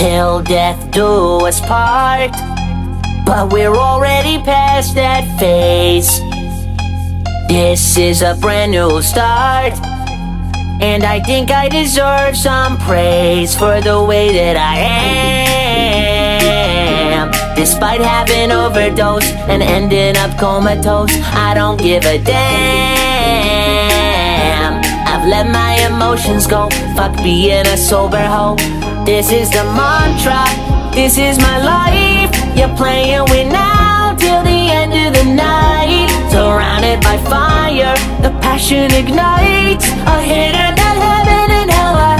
till death do us part. But we're already past that phase. This is a brand new start. And I think I deserve some praise for the way that I am. Despite having overdosed and ending up comatose, I don't give a damn. I've let my emotions go, fuck being a sober hoe. This is the mantra, this is my life. You're playing with now till the end of the night. Surrounded by fire, the passion ignites. A hidden heaven and hell are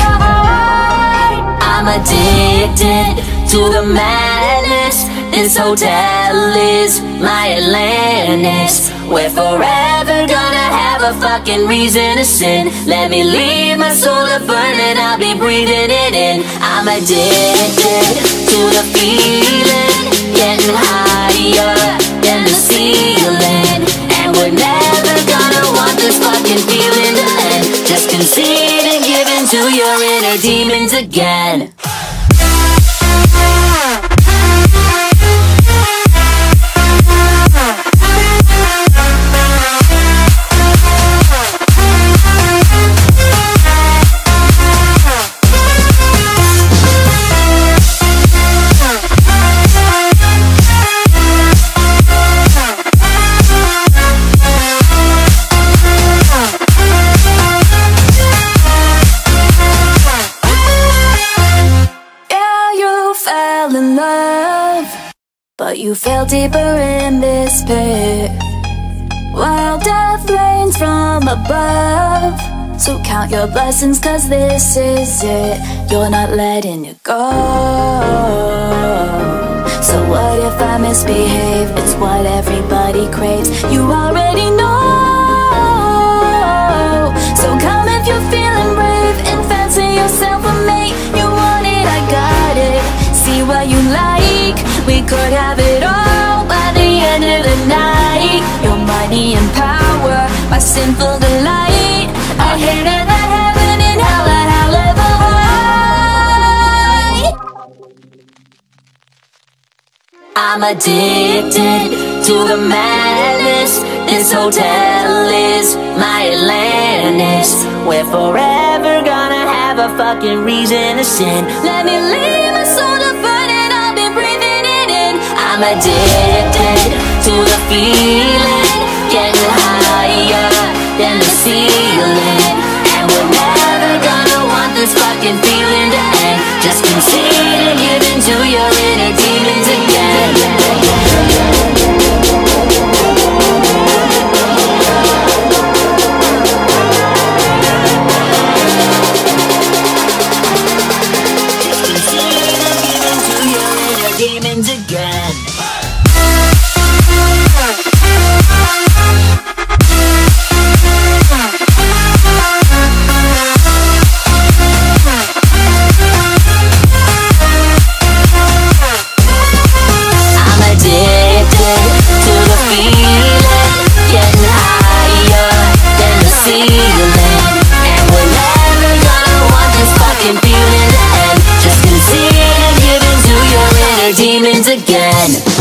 high. I'm addicted to the madness. This hotel is my Atlantis. We're forever gonna have a fucking reason to sin. Let me leave my soul to burn and I'll be breathing it in. I'm addicted to the feeling, getting higher than the ceiling. And we're never gonna want this fucking feeling to end. Just concede and give in to your inner demons again. Fell in love, but you fell deeper in this pit. While death rains from above, so count your blessings, cause this is it. You're not letting it go. So, what if I misbehave? It's what everybody craves. You already know. What you like. We could have it all by the end of the night. Your money and power, my sinful delight. A hit of the heaven and hell at however high. I'm addicted to the madness. This hotel is my Atlantis. We're forever gonna have a fucking reason to sin. Let me leave my soul I'm addicted to the feeling, getting higher than the ceiling. And we're never gonna want this fucking feeling to end. Just concede and give in to your inner. friends again. one.